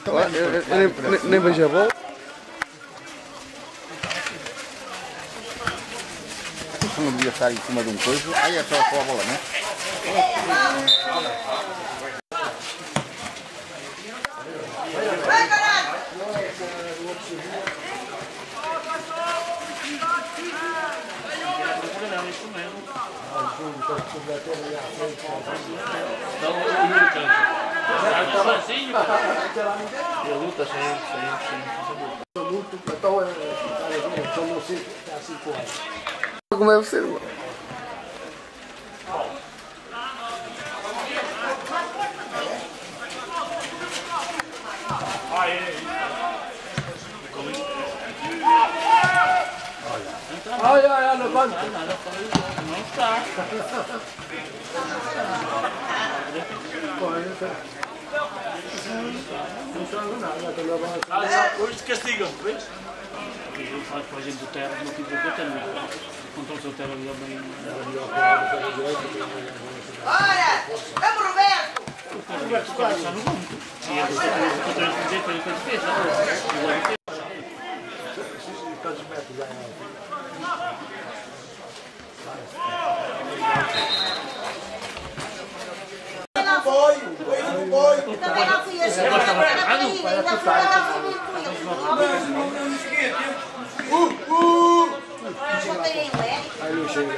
Então, eu, eu, eu nem, vejo a bola. Não devia estar em cima de um coiso. Aí é só a bola, não é? Sem. Muito, então é. Sei, está assim. Como deve ser, mano. Ai, ai, ai. Não está. Não levanta. Ah, hoje te castigam, vês? Ele faz para a gente do terra, não fica o que não. Contra o seu terra ali bem. Ora, vamos Roberto! Está no banco. E é contra esse jeito, foi o que ele fez. Metros já é? Também não fui assim, eu pequenina, ainda fui lá muito eu. Botei em Léo. Aí não chega,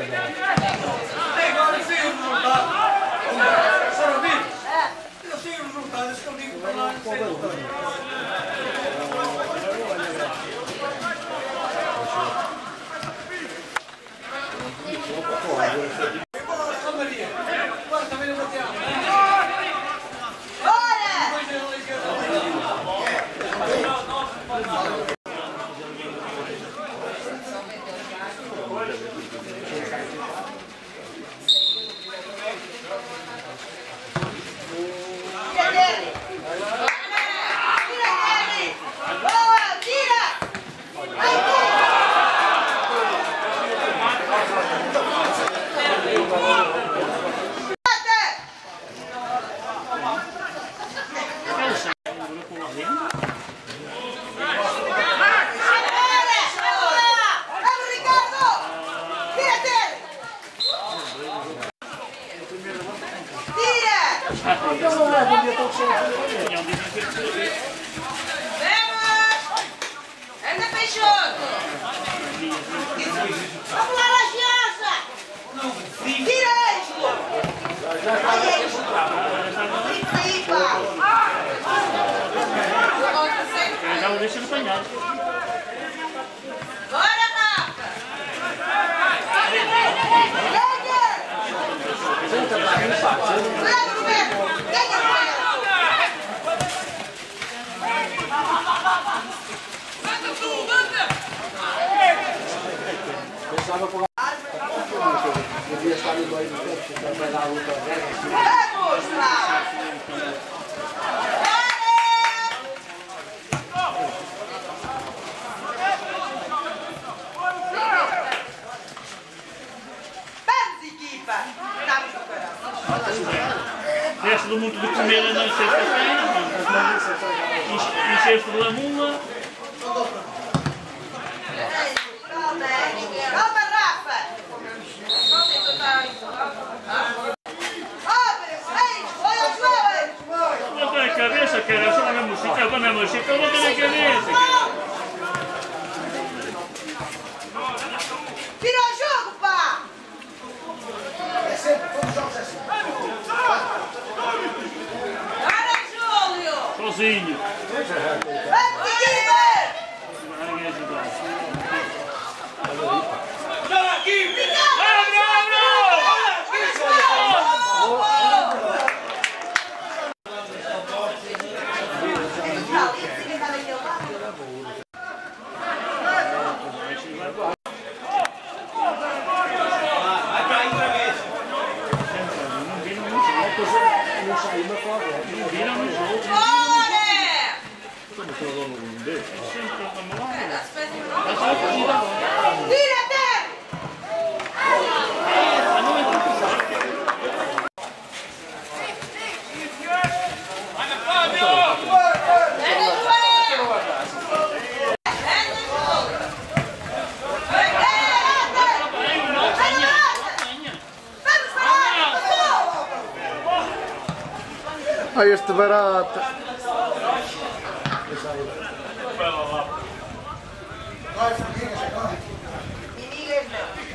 sexta-feira. Enche- Encheste de lamula. Calma, Rafa! Abre, olha os! Bota na cabeça, cara. Só na música. Bota na música. Bota na cabeça. Vira o jogo, pá! É sempre, todos os jogos é assim. Para, Júlio! Sozinho. Vamos, equipa! Ninguém ajudar. Abre, Não saiu uma corda. Viram no jogo. Bora! Sempre a mão. Tira, Ter! Não é Ah, este barato. Inimigas não.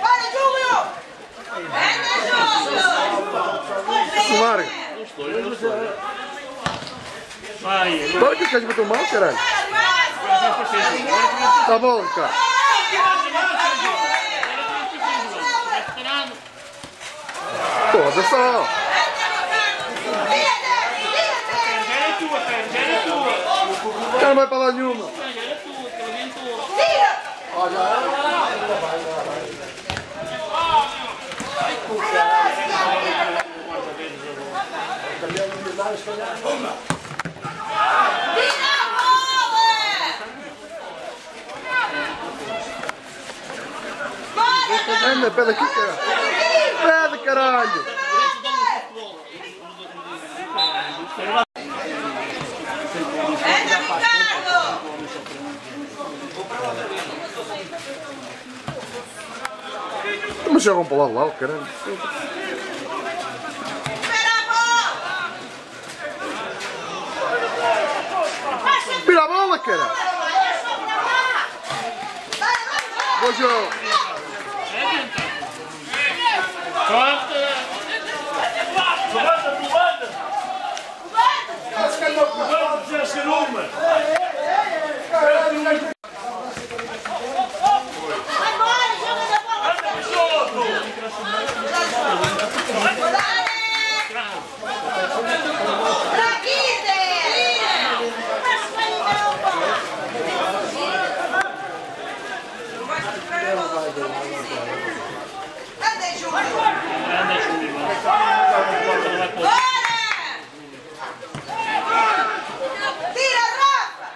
Para, Júlio! Anda, Júlio! Se larga. Vai, Para que queres bater mal, caralho? Tá bom, cara. Já é já é tua. O cara não vai pra lá nenhuma. Já é tua, pelo menos tua. Anda, pede aqui, caralho. Pede, caralho. Anda, Ricardo! Mas jogam para lá, lá, caralho. Espera a bola! Vira a bola, caralho. Bom jogo. Corta. Comanda, comanda. Comanda, já ser uma. Anda, Júlio! Anda, Júlio. Ela vai pôr. Bora! Tira, Rafa!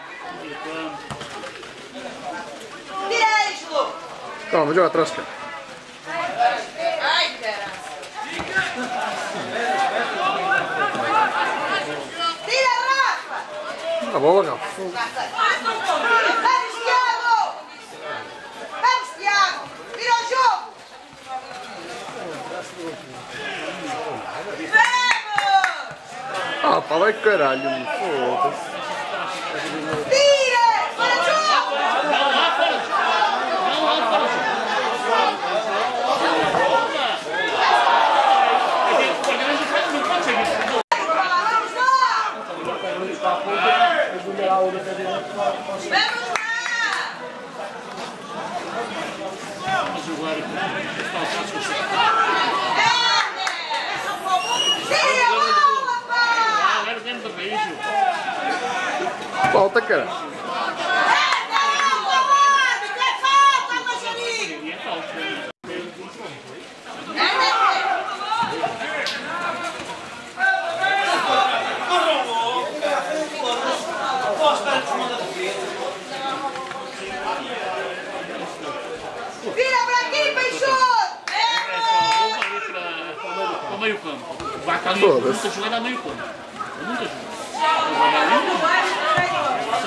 Tira aí, Ju! Calma, joga atrás, cara. Ai! Tira, Rafa! A bola, Rafa. Vamos, Thiago! Vamos, Thiago! Vira o jogo! Vamos! Ah, vai caralho. Foda-se. Tira! Para o jogo! Não, lá fora. Não, lá fora. Não pode ser isso. Vamos lá! Liberar o defendimento para Vamos lá! Vamos jogar aqui. Faltados com você. Tira a bola, pá! Ah, era dentro do beijo. Falta, cara. Anda, anda, árbitro! É falta, Mancherinho! E é falta. Vira pra aqui, O meio campo. Vai estar ali. Eu nunca joguei lá no meio campo. Eu nunca joguei. Eu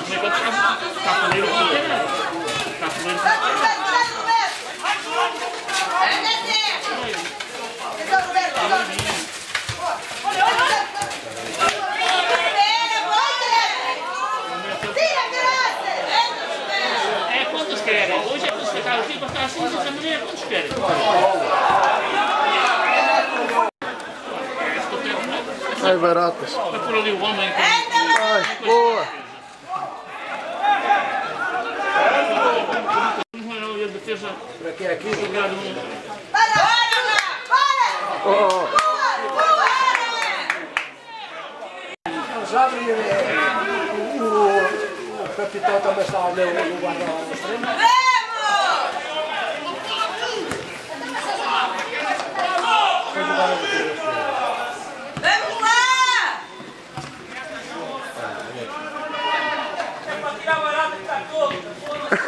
vou lá ali. Você também pode ficar capoeiro com o Capoeiro com É quantos querem? Hoje é ficar aqui, para ficar assim, amanhã é quantos querem? Ai, baratas. Vai por ali o homem. Ai, boa. E a defesa Por aqui, jogar no. Oh, oh. Não sabe, eh, o, o, o capitão também estava ali no guarda extremo. Foi jogar no defesa. Vamos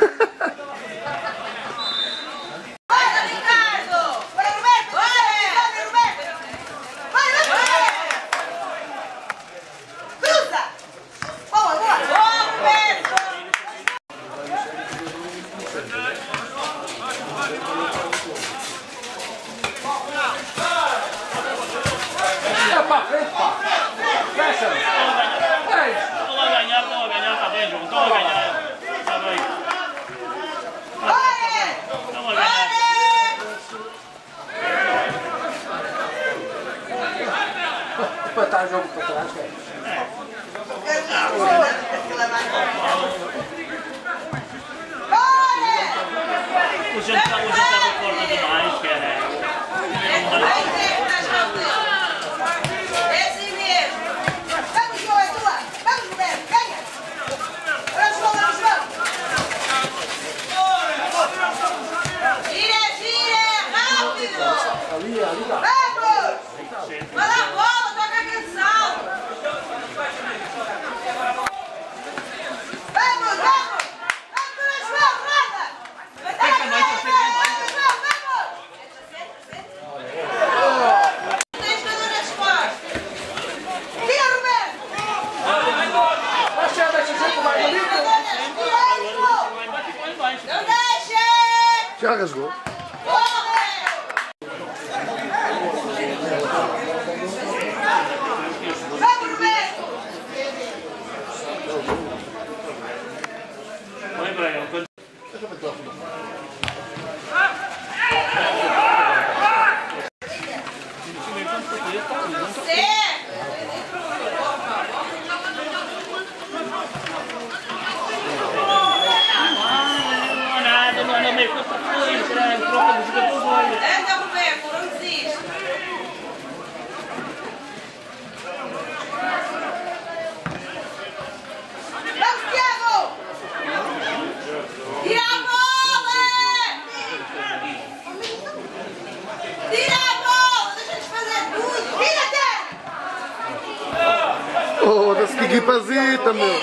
Foda-se, que equipazita, meu!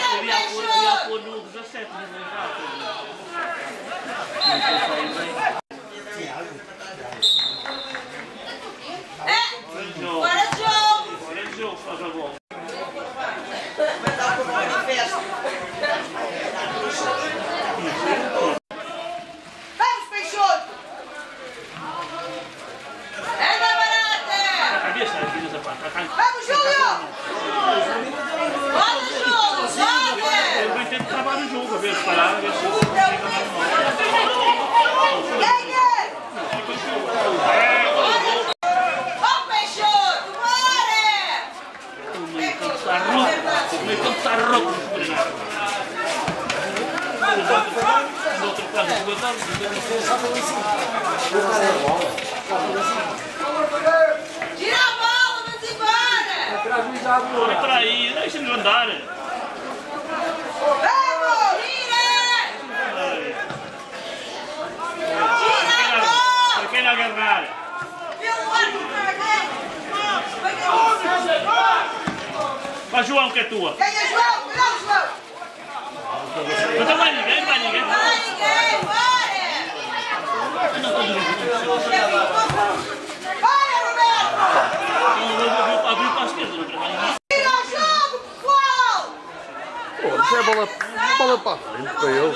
Tira a bola, vamos embora! Não entra aí, deixa eles andarem. Vamos! Tira! Tira a bola! Para quem não agarrar? Vai João, que é tua. Ganha João, ganha João! Não tem ninguém, mais ninguém. Isso é bola, bola para a frente para ele.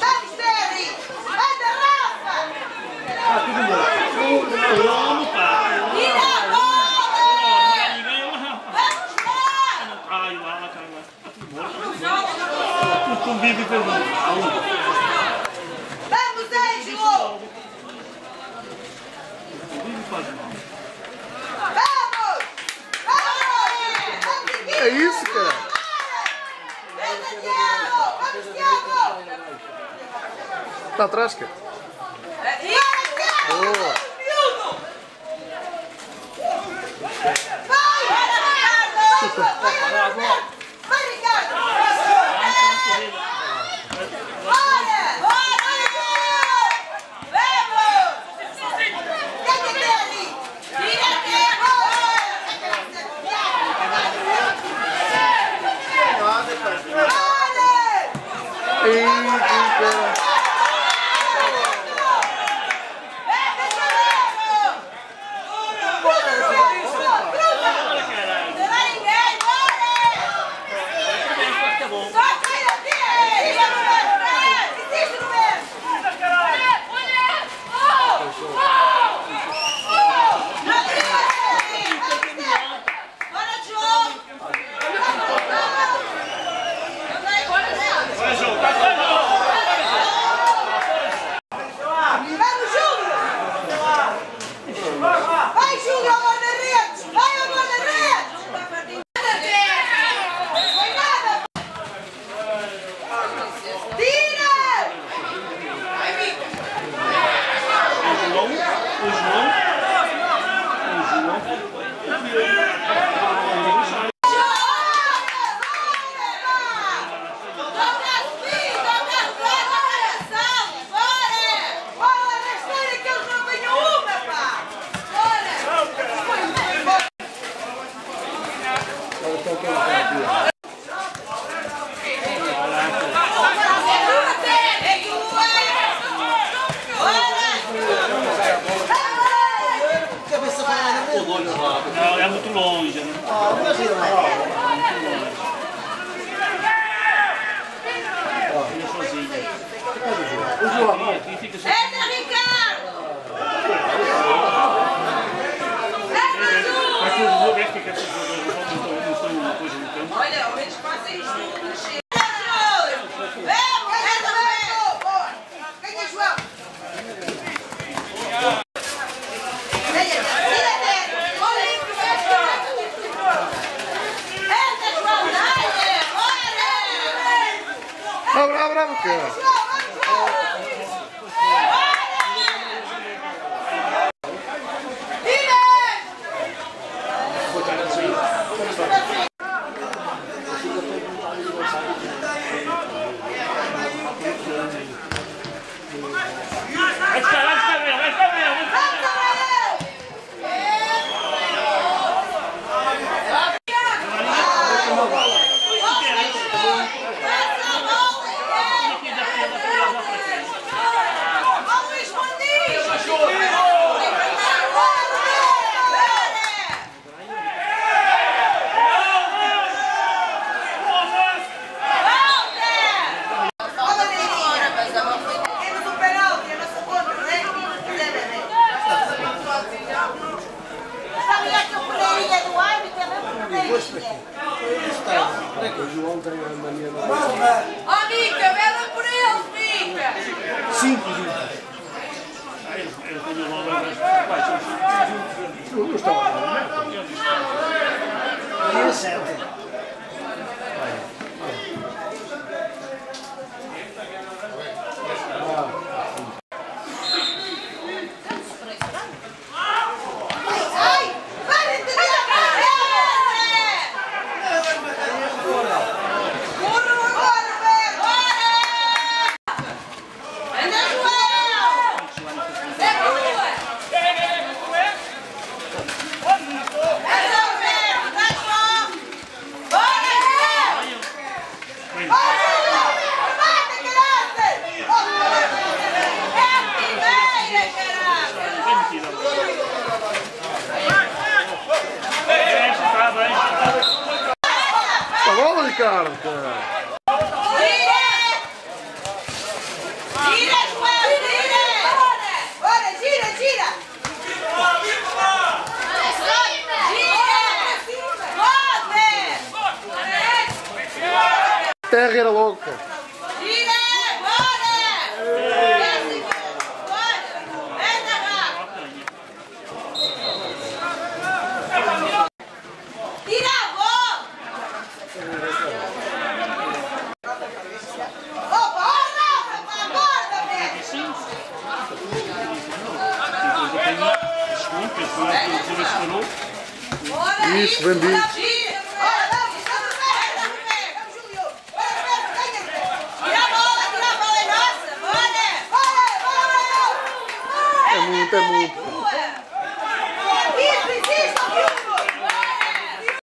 Vamos, Terry! Anda, Rafa! Está tudo bom. Tira a bola! Vamos lá! Cai lá, cai lá. Está tudo bom. O convívio foi bom. na trasca. Boa. Ei, que Olha só o que aqui. Eu são cinco. Não estão a falar. Aí